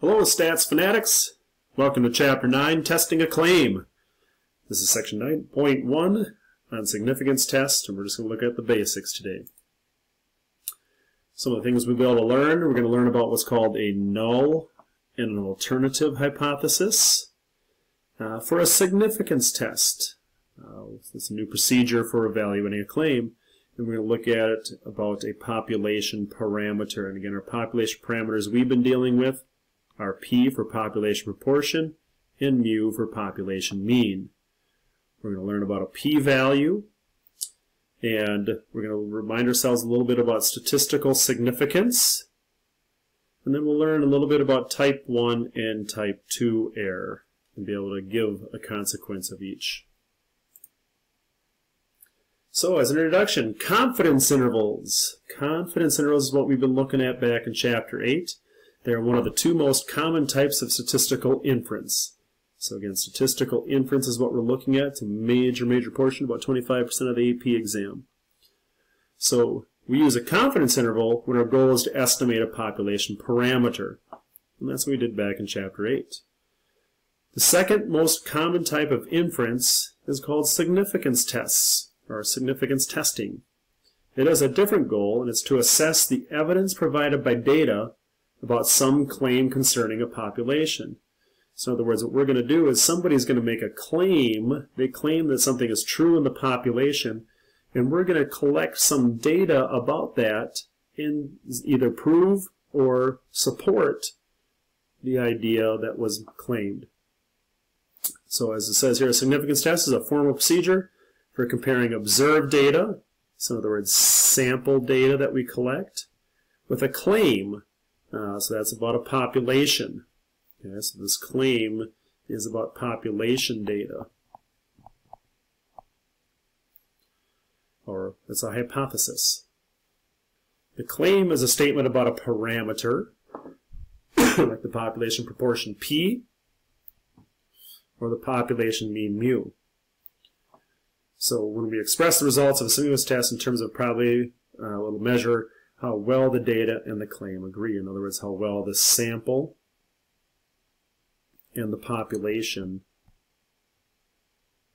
Hello, stats fanatics. Welcome to Chapter 9, Testing a Claim. This is Section 9.1 on Significance Test, and we're just going to look at the basics today. Some of the things we'll be able to learn, we're going to learn about what's called a null and an alternative hypothesis uh, for a significance test. Uh, it's a new procedure for evaluating a claim, and we're going to look at it about a population parameter. And again, our population parameters we've been dealing with are P for population proportion and mu for population mean. We're going to learn about a p-value, and we're going to remind ourselves a little bit about statistical significance, and then we'll learn a little bit about type 1 and type 2 error, and be able to give a consequence of each. So as an introduction, confidence intervals. Confidence intervals is what we've been looking at back in Chapter 8. They're one of the two most common types of statistical inference. So again, statistical inference is what we're looking at. It's a major, major portion, about 25% of the AP exam. So we use a confidence interval when our goal is to estimate a population parameter. And that's what we did back in Chapter 8. The second most common type of inference is called significance tests, or significance testing. It has a different goal, and it's to assess the evidence provided by data about some claim concerning a population. So in other words, what we're going to do is somebody's going to make a claim. They claim that something is true in the population, and we're going to collect some data about that and either prove or support the idea that was claimed. So as it says here, a significance test is a formal procedure for comparing observed data, so in other words, sample data that we collect, with a claim. Uh, so that's about a population. Okay, so this claim is about population data. Or it's a hypothesis. The claim is a statement about a parameter, like the population proportion P, or the population mean mu. So when we express the results of a significance test in terms of probably uh, we'll measure how well the data and the claim agree. In other words, how well the sample and the population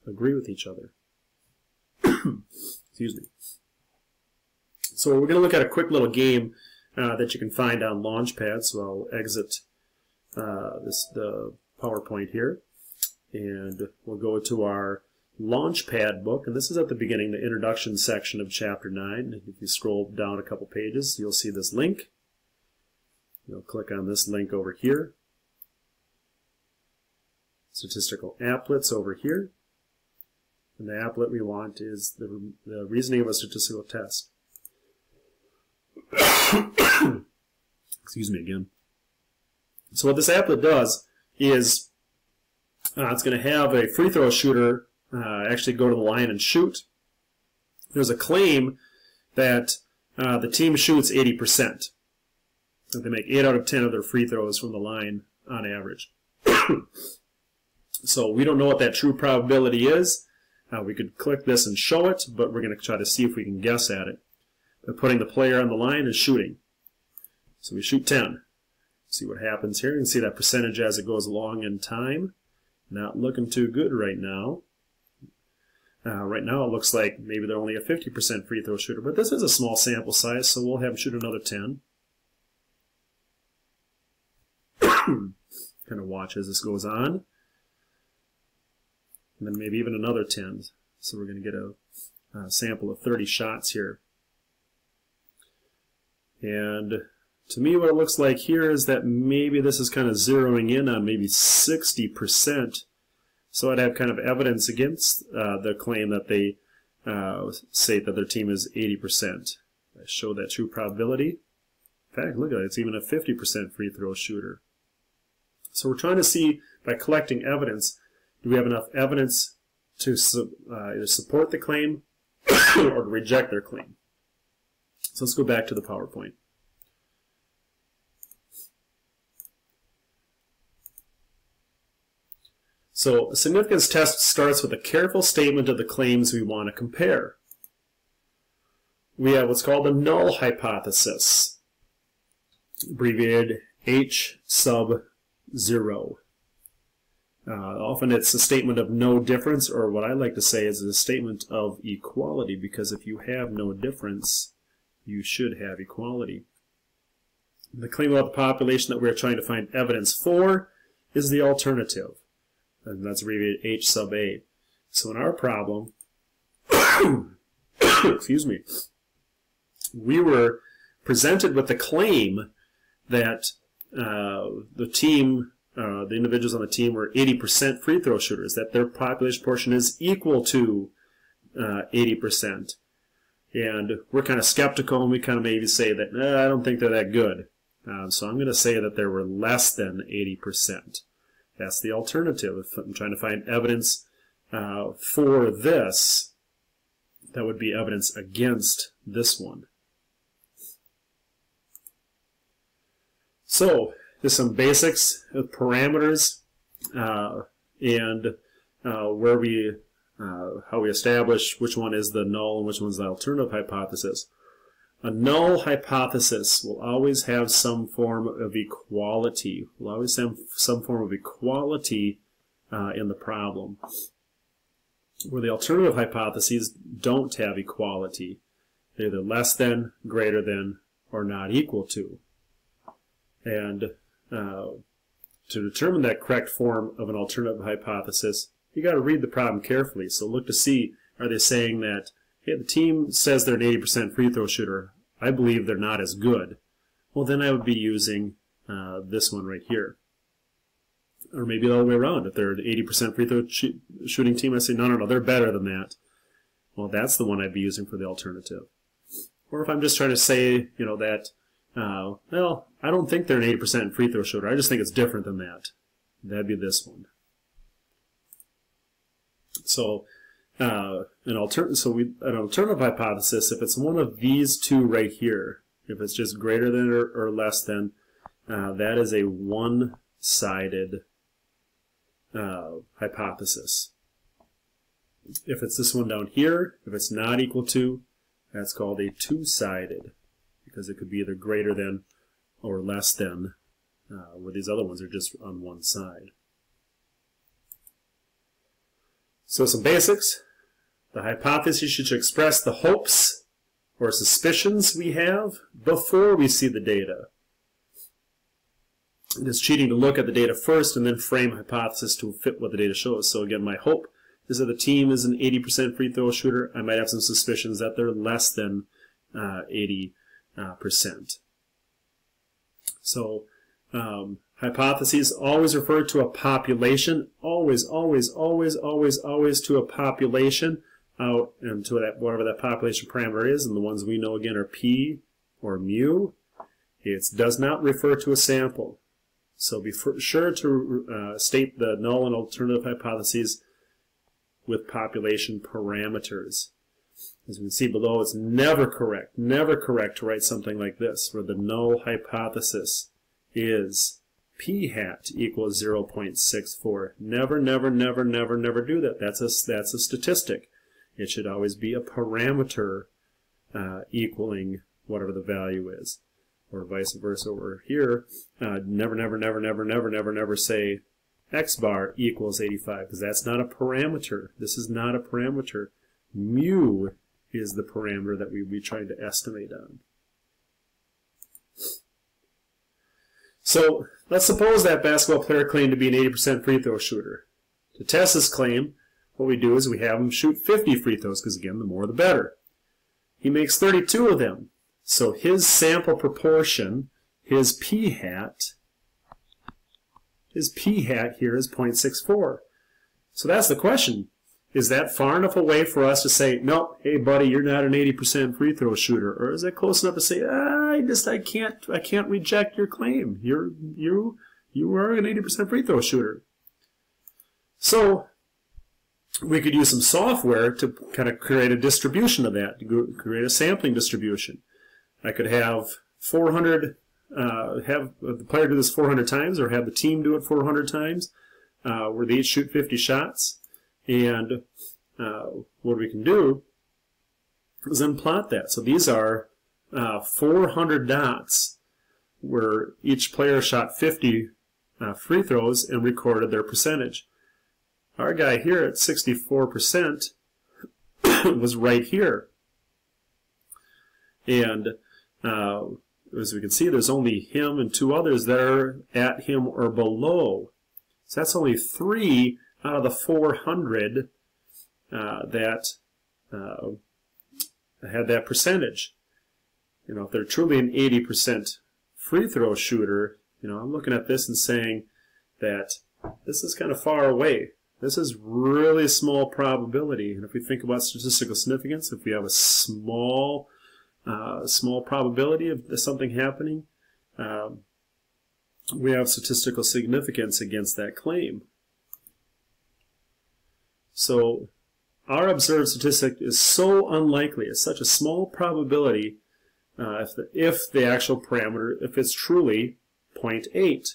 agree with each other. Excuse me. So we're going to look at a quick little game uh, that you can find on Launchpad. So I'll exit uh, this the PowerPoint here, and we'll go to our Launchpad book, and this is at the beginning, the introduction section of Chapter 9. If you scroll down a couple pages, you'll see this link. You'll click on this link over here. Statistical applets over here. And the applet we want is the, the reasoning of a statistical test. Excuse me again. So what this applet does is uh, it's going to have a free throw shooter uh, actually go to the line and shoot. There's a claim that uh, the team shoots 80%. That they make 8 out of 10 of their free throws from the line on average. so we don't know what that true probability is. Uh, we could click this and show it, but we're going to try to see if we can guess at it. By putting the player on the line and shooting. So we shoot 10. See what happens here. You can see that percentage as it goes along in time. Not looking too good right now. Uh, right now it looks like maybe they're only a 50% free throw shooter, but this is a small sample size, so we'll have them shoot another 10. kind of watch as this goes on. And then maybe even another 10. So we're going to get a, a sample of 30 shots here. And to me what it looks like here is that maybe this is kind of zeroing in on maybe 60% so I'd have kind of evidence against uh, the claim that they uh, say that their team is 80%. I show that true probability. In fact, look at it, it's even a 50% free throw shooter. So we're trying to see, by collecting evidence, do we have enough evidence to uh, either support the claim or to reject their claim. So let's go back to the PowerPoint. So a significance test starts with a careful statement of the claims we want to compare. We have what's called the null hypothesis, abbreviated H sub zero. Uh, often it's a statement of no difference, or what I like to say is a statement of equality, because if you have no difference, you should have equality. The claim about the population that we're trying to find evidence for is the alternative, and that's abbreviated H sub A. So in our problem, excuse me, we were presented with the claim that uh, the team, uh, the individuals on the team were 80% free throw shooters, that their population portion is equal to uh, 80%. And we're kind of skeptical, and we kind of maybe say that, I don't think they're that good. Um, so I'm going to say that there were less than 80%. That's the alternative. If I'm trying to find evidence uh, for this, that would be evidence against this one. So, just some basics of parameters uh, and uh, where we, uh, how we establish which one is the null and which one is the alternative hypothesis. A null hypothesis will always have some form of equality. Will always have some form of equality uh, in the problem. Where the alternative hypotheses don't have equality. They're either less than, greater than, or not equal to. And uh, to determine that correct form of an alternative hypothesis, you got to read the problem carefully. So look to see, are they saying that, hey, the team says they're an 80% free throw shooter. I believe they're not as good. Well, then I would be using uh, this one right here. Or maybe the other way around. If they're an 80% free throw sh shooting team, I say, no, no, no, they're better than that. Well, that's the one I'd be using for the alternative. Or if I'm just trying to say, you know, that uh, well, I don't think they're an 80% free throw shooter. I just think it's different than that. That'd be this one. So, uh, an alter so we an alternative hypothesis, if it's one of these two right here, if it's just greater than or, or less than, uh, that is a one-sided uh, hypothesis. If it's this one down here, if it's not equal to, that's called a two-sided because it could be either greater than or less than, uh, where these other ones are just on one side. So some basics. The hypothesis should express the hopes or suspicions we have before we see the data. It is cheating to look at the data first and then frame hypothesis to fit what the data shows. So again, my hope is that the team is an 80% free throw shooter. I might have some suspicions that they're less than uh, 80 uh, percent. So um, hypotheses always refer to a population, always, always, always, always, always to a population out and to that whatever that population parameter is, and the ones we know again are p or mu. It does not refer to a sample. So be sure to uh, state the null and alternative hypotheses with population parameters. As we can see below, it's never correct, never correct to write something like this, where the null hypothesis is p hat equals 0.64. Never, never, never, never, never do that. That's a, that's a statistic. It should always be a parameter uh, equaling whatever the value is. Or vice versa over here, uh, never, never, never, never, never, never, never say x bar equals 85, because that's not a parameter. This is not a parameter. Mu is the parameter that we would be trying to estimate on. So let's suppose that basketball player claimed to be an 80% free throw shooter. To test this claim, what we do is we have him shoot 50 free throws, because again, the more the better. He makes 32 of them. So his sample proportion, his p hat, his p hat here is 0.64. So that's the question. Is that far enough away for us to say, no, hey buddy, you're not an 80% free throw shooter? Or is that close enough to say, ah, I just I can't I can't reject your claim. You're you you are an 80% free throw shooter. So we could use some software to kind of create a distribution of that, to create a sampling distribution. I could have 400, uh, have the player do this 400 times, or have the team do it 400 times, uh, where they each shoot 50 shots. And uh, what we can do is then plot that. So these are uh, 400 dots where each player shot 50 uh, free throws and recorded their percentage. Our guy here at 64% was right here. And uh, as we can see, there's only him and two others that are at him or below. So that's only three out of the 400 uh, that uh, had that percentage. You know, if they're truly an 80% free throw shooter, you know, I'm looking at this and saying that this is kind of far away. This is really a small probability. And if we think about statistical significance, if we have a small, uh, small probability of something happening, um, we have statistical significance against that claim. So our observed statistic is so unlikely, it's such a small probability uh, if, the, if the actual parameter, if it's truly 0.8.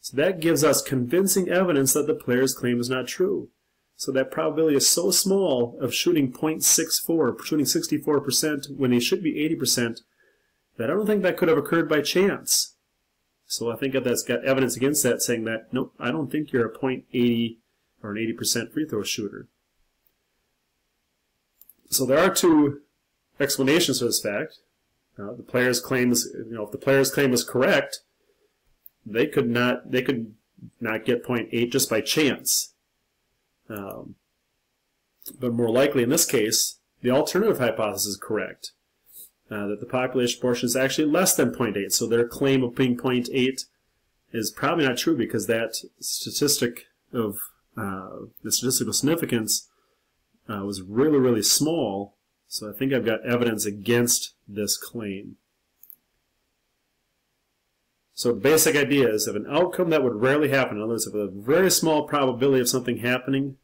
So that gives us convincing evidence that the player's claim is not true. So that probability is so small of shooting 0.64, shooting 64% when he should be 80%, that I don't think that could have occurred by chance. So I think that that's got evidence against that saying that, nope, I don't think you're a 0.80 or an 80% free throw shooter. So there are two explanations for this fact. The player's claim is, you know, if the player's claim is correct, they could not they could not get 0.8 just by chance. Um, but more likely in this case, the alternative hypothesis is correct. Uh, that the population proportion is actually less than 0.8. So their claim of being 0.8 is probably not true because that statistic of uh, the statistical significance uh, was really, really small. So I think I've got evidence against this claim. So the basic idea is of an outcome that would rarely happen, in other words, of a very small probability of something happening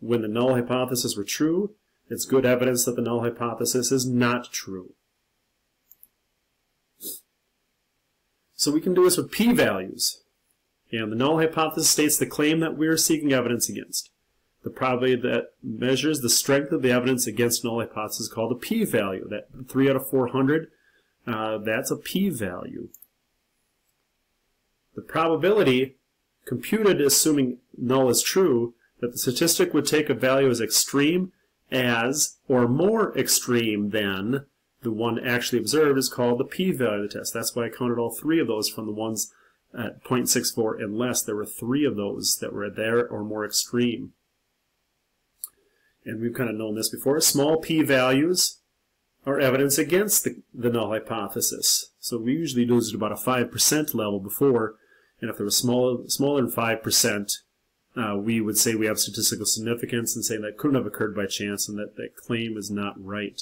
when the null hypothesis were true, it's good evidence that the null hypothesis is not true. So we can do this with p-values. And the null hypothesis states the claim that we are seeking evidence against. The probability that measures the strength of the evidence against null hypothesis is called a p-value. That 3 out of 400, uh, that's a p-value. The probability computed assuming null is true that the statistic would take a value as extreme as or more extreme than the one actually observed is called the p-value of the test. That's why I counted all three of those from the ones at 0.64 and less. There were three of those that were there or more extreme. And we've kind of known this before. Small p-values are evidence against the, the null hypothesis. So we usually this at about a 5% level before and if there was smaller, smaller than 5%, uh, we would say we have statistical significance and say that couldn't have occurred by chance and that that claim is not right.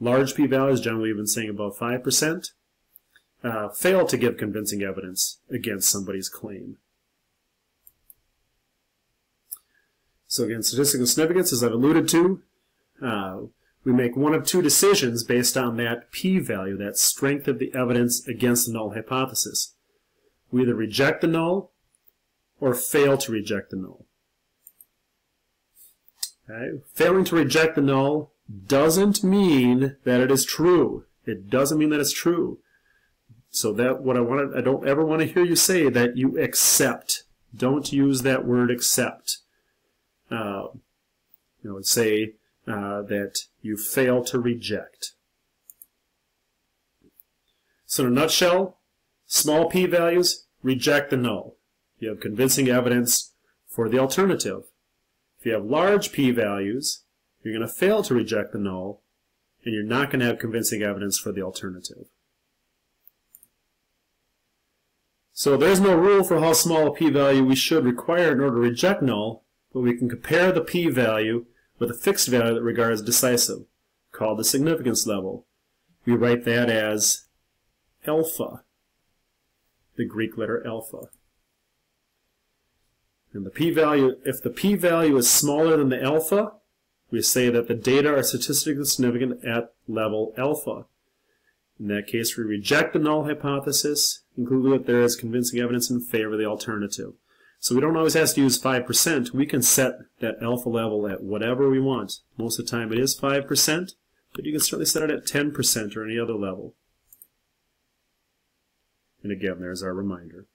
Large p-values, generally we've been saying about 5%, uh, fail to give convincing evidence against somebody's claim. So again, statistical significance, as I've alluded to, uh, we make one of two decisions based on that p-value, that strength of the evidence against the null hypothesis. We either reject the null or fail to reject the null. Okay? Failing to reject the null doesn't mean that it is true. It doesn't mean that it's true. So that what I want I don't ever want to hear you say that you accept. Don't use that word accept. Uh, you know, say uh, that you fail to reject. So in a nutshell, Small p-values, reject the null. You have convincing evidence for the alternative. If you have large p-values, you're going to fail to reject the null, and you're not going to have convincing evidence for the alternative. So there's no rule for how small a p-value we should require in order to reject null, but we can compare the p-value with a fixed value that regards decisive, called the significance level. We write that as alpha the Greek letter alpha. And the p-value, if the p-value is smaller than the alpha, we say that the data are statistically significant at level alpha. In that case, we reject the null hypothesis, including that there is convincing evidence in favor of the alternative. So we don't always have to use 5%. We can set that alpha level at whatever we want. Most of the time it is 5%, but you can certainly set it at 10% or any other level. And again, there's our reminder.